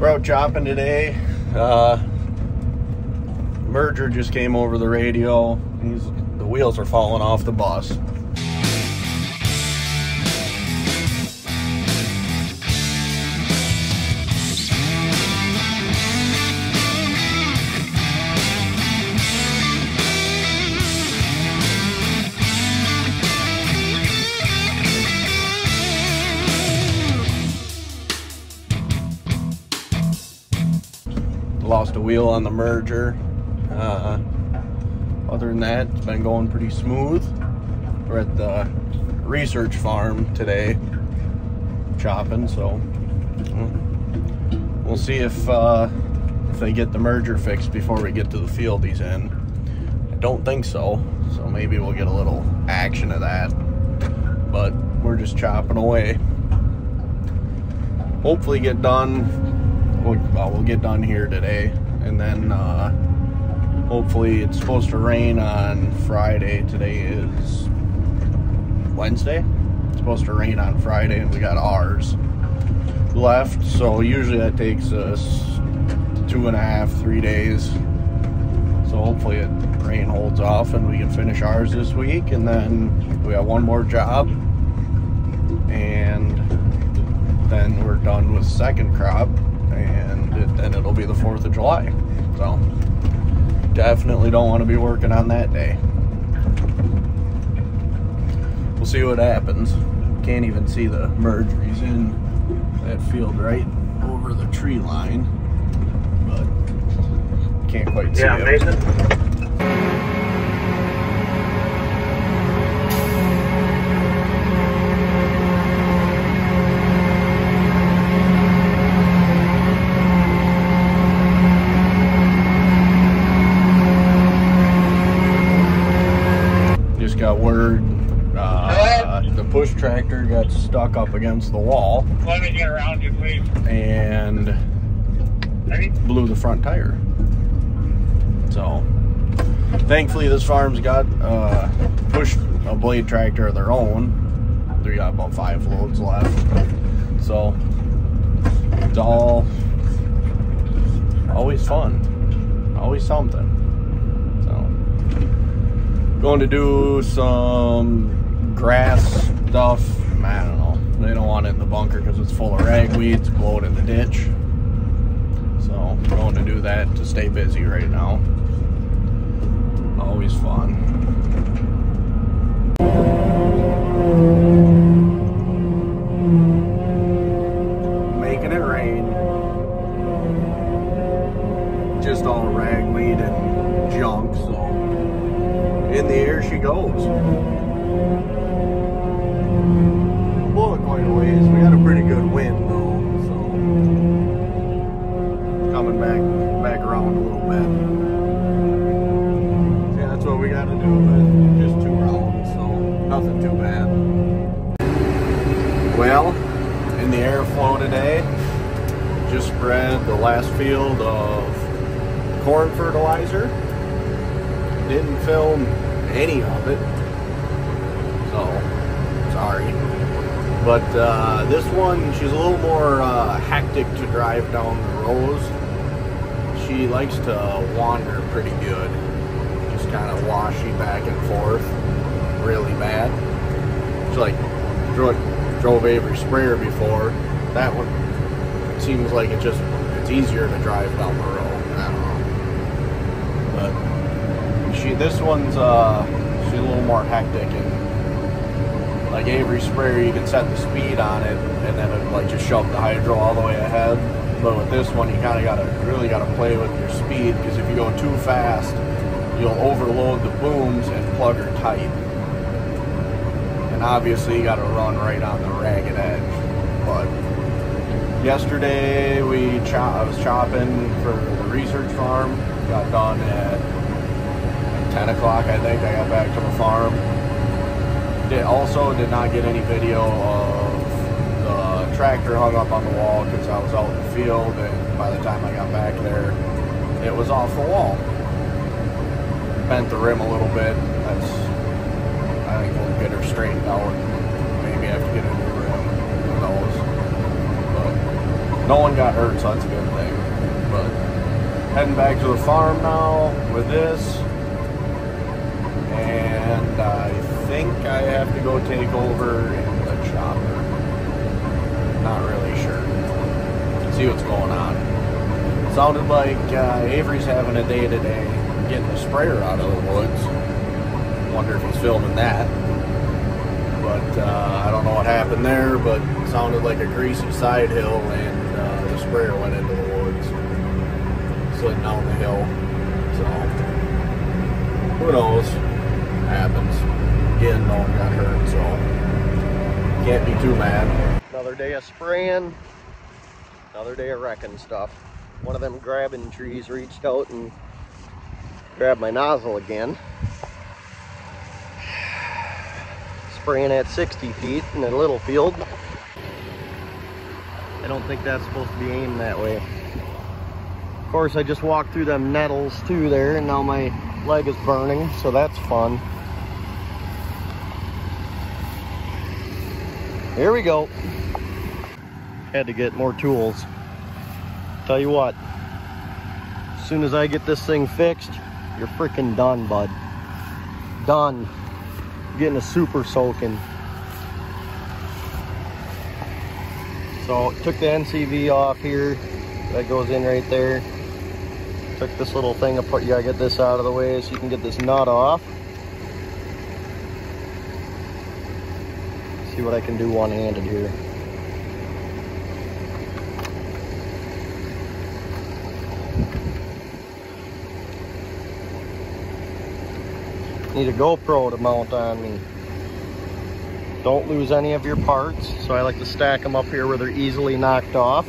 We're out chopping today. Uh, merger just came over the radio. He's, the wheels are falling off the bus. Lost a wheel on the merger. Uh, other than that, it's been going pretty smooth. We're at the research farm today, chopping. So we'll see if uh, if they get the merger fixed before we get to the field he's in. I don't think so. So maybe we'll get a little action of that. But we're just chopping away. Hopefully, get done. We'll, well, we'll get done here today, and then. Uh, hopefully it's supposed to rain on Friday. Today is Wednesday. It's supposed to rain on Friday, and we got ours left. So usually that takes us two and a half, three days. So hopefully it rain holds off and we can finish ours this week, and then we have one more job, and then we're done with second crop, and it, then it'll be the Fourth of July. So definitely don't want to be working on that day. We'll see what happens. Can't even see the merger. He's in that field right over the tree line, but can't quite see Yeah, him. Mason. Stuck up against the wall Let me get around you, please. and blew the front tire. So, thankfully, this farm's got uh, push a blade tractor of their own. They got about five loads left. So, it's all always fun, always something. So, going to do some grass stuff. I don't know. They don't want it in the bunker because it's full of ragweeds. Blow it in the ditch. So going to do that to stay busy right now. Always fun. Just two rounds, so nothing too bad. Well, in the airflow today, just spread the last field of corn fertilizer. Didn't film any of it, so sorry. But uh, this one, she's a little more uh, hectic to drive down the rows. She likes to wander pretty good, kind of washy back and forth, really bad. It's like drove, drove Avery Sprayer before. That one seems like it just it's easier to drive down the road. I don't know, but she this one's uh she's a little more hectic and like Avery Sprayer, you can set the speed on it, and then it like just shove the hydro all the way ahead. But with this one, you kind of gotta really gotta play with your speed because if you go too fast, you'll overload the booms and plug her tight. And obviously, you gotta run right on the ragged edge. But yesterday, we chop, I was chopping for the research farm. Got done at 10 o'clock, I think. I got back to the farm did also did not get any video of the tractor hung up on the wall because I was out in the field and by the time I got back there it was off the wall bent the rim a little bit that's I think we'll get her straightened out maybe have to get a new rim who knows but no one got hurt, so that's a good thing. But heading back to the farm now with this, and I think I have to go take over in the chopper. Not really sure. See what's going on. Sounded like uh, Avery's having a day today, getting the sprayer out of the woods. Wonder if he's filming that. But uh, I don't know what happened there, but it sounded like a greasy side hill and uh, the sprayer went into the woods. Slid down the hill. So, who knows? Happens. Again, no one got hurt, so can't be too mad. Another day of spraying, another day of wrecking stuff. One of them grabbing trees reached out and grabbed my nozzle again. spraying at 60 feet in a little field. I don't think that's supposed to be aimed that way. Of course, I just walked through them nettles too there, and now my leg is burning, so that's fun. Here we go. Had to get more tools. Tell you what, as soon as I get this thing fixed, you're freaking done, bud. Done getting a super soaking. So took the NCV off here. That goes in right there. Took this little thing apart. You gotta get this out of the way so you can get this nut off. See what I can do one-handed here. Need a GoPro to mount on me. Don't lose any of your parts. So I like to stack them up here where they're easily knocked off.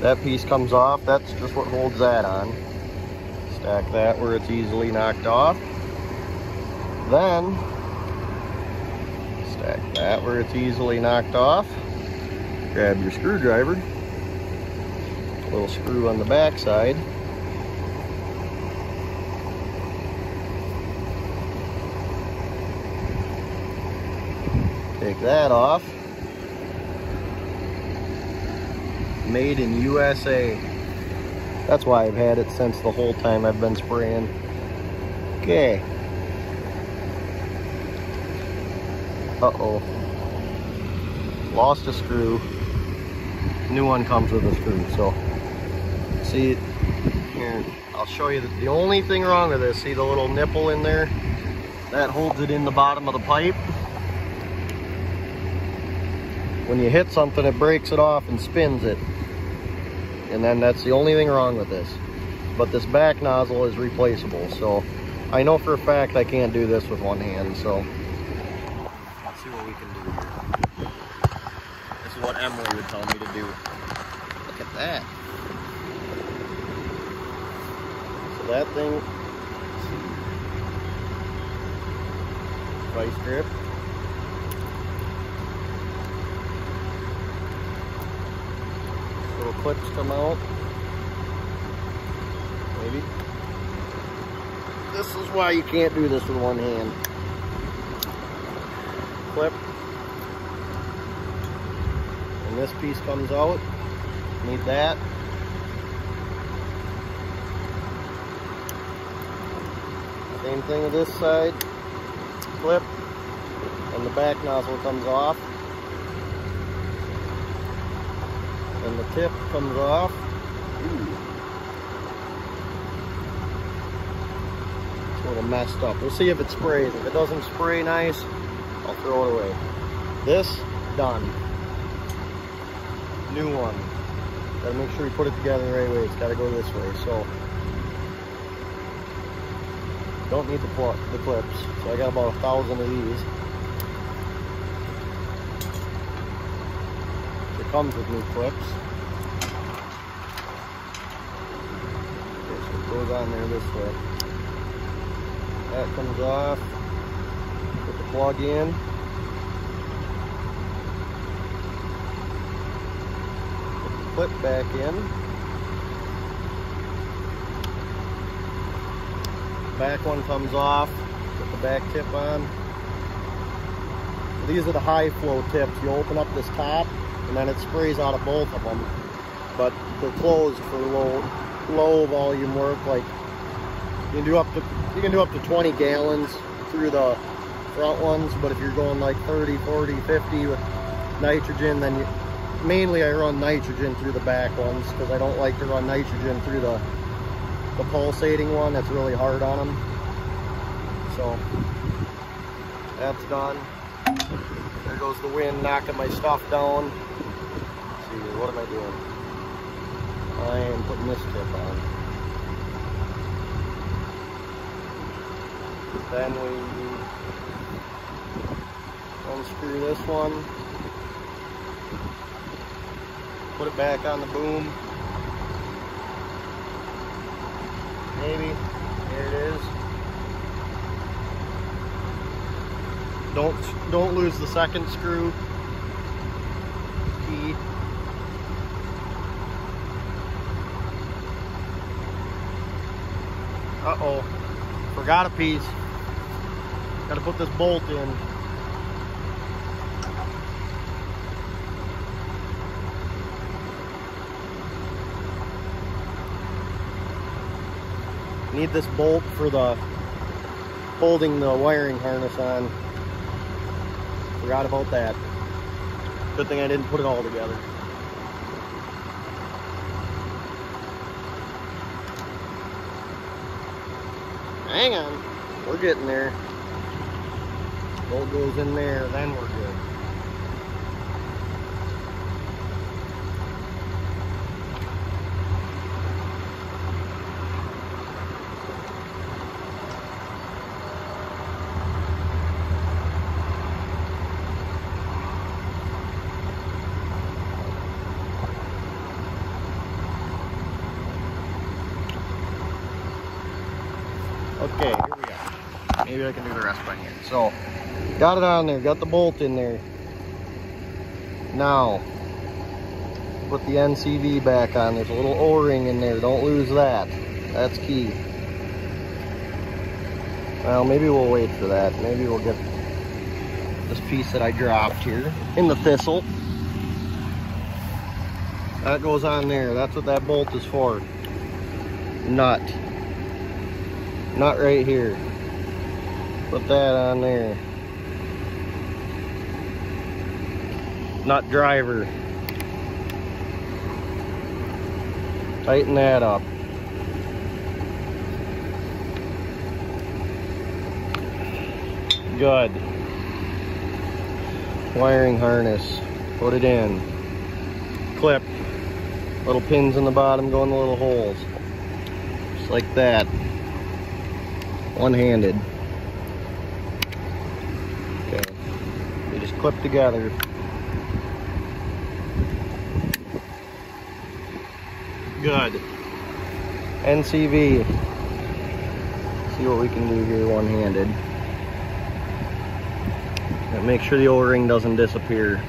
That piece comes off. That's just what holds that on. Stack that where it's easily knocked off. Then, stack that where it's easily knocked off. Grab your screwdriver. Little screw on the back side. Take that off. Made in USA. That's why I've had it since the whole time I've been spraying. Okay. Uh-oh. Lost a screw. New one comes with a screw, so. See, here, I'll show you. The, the only thing wrong with this, see the little nipple in there? That holds it in the bottom of the pipe when you hit something, it breaks it off and spins it. And then that's the only thing wrong with this. But this back nozzle is replaceable. So I know for a fact I can't do this with one hand. So let's see what we can do here. This is what Emily would tell me to do. Look at that. So that thing, vice grip. Little clips come out. Maybe. This is why you can't do this with one hand. Clip. And this piece comes out. Need that. Same thing with this side. Clip. And the back nozzle comes off. And the tip comes off. It's a little messed up. We'll see if it sprays. If it doesn't spray nice, I'll throw it away. This, done. New one. Gotta make sure you put it together the right way. It's gotta go this way. So, don't need the, the clips. So I got about a thousand of these. Comes with new clips. Okay, so it goes on there this way. That comes off. Put the plug in. Put the clip back in. Back one comes off. Put the back tip on. These are the high flow tips. You open up this top and then it sprays out of both of them. but they're closed for low low volume work. Like you can do up to you can do up to 20 gallons through the front ones, but if you're going like 30, 40, 50 with nitrogen, then you, mainly I run nitrogen through the back ones because I don't like to run nitrogen through the the pulsating one. That's really hard on them. So that's done. There goes the wind knocking my stuff down. What am I doing? I am putting this tip on. Then we unscrew this one. Put it back on the boom. Maybe. Here it is. Don't don't lose the second screw key. Uh-oh. Forgot a piece. Gotta put this bolt in. Need this bolt for the holding the wiring harness on. Forgot about that. Good thing I didn't put it all together. Hang on. We're getting there. Bolt goes in there, then we're good. Okay, here we go. Maybe I can do the rest by hand. So, got it on there, got the bolt in there. Now, put the NCV back on. There's a little O-ring in there. Don't lose that. That's key. Well, maybe we'll wait for that. Maybe we'll get this piece that I dropped here in the thistle. That goes on there. That's what that bolt is for. Nut. Nut right here. Put that on there. Nut driver. Tighten that up. Good. Wiring harness. Put it in. Clip. Little pins in the bottom go in the little holes. Just like that one-handed. Okay, they just clip together. Good. NCV. See what we can do here one-handed. Make sure the O-ring doesn't disappear.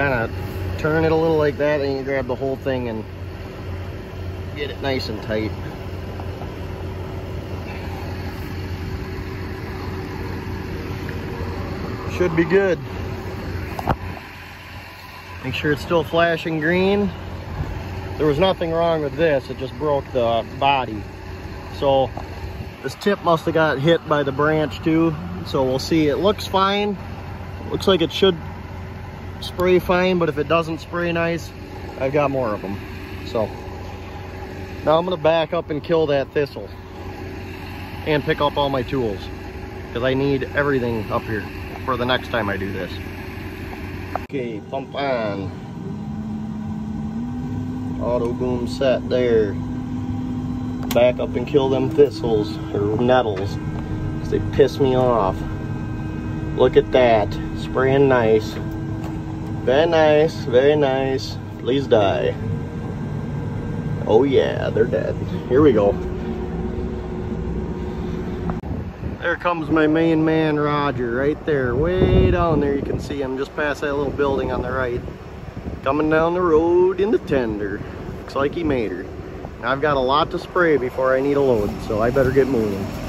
Kind of turn it a little like that and you grab the whole thing and get it nice and tight. Should be good. Make sure it's still flashing green. There was nothing wrong with this, it just broke the body. So this tip must have got hit by the branch too. So we'll see, it looks fine. Looks like it should spray fine, but if it doesn't spray nice, I've got more of them. So now I'm gonna back up and kill that thistle and pick up all my tools because I need everything up here for the next time I do this. Okay, pump on. Auto boom set there. Back up and kill them thistles or nettles because they piss me off. Look at that, spraying nice. Very nice, very nice. Please die. Oh yeah, they're dead. Here we go. There comes my main man, Roger, right there. Way down there, you can see him just past that little building on the right. Coming down the road in the tender. looks like he made her. I've got a lot to spray before I need a load, so I better get moving.